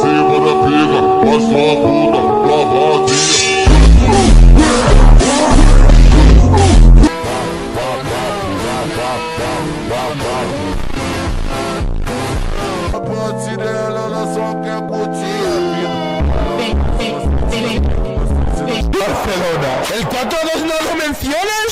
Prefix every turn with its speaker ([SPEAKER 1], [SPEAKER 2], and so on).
[SPEAKER 1] cima da pica, a sua puta, lavadinha. A parte dela, ela só quer
[SPEAKER 2] ¿El 4-2 no lo mencionas?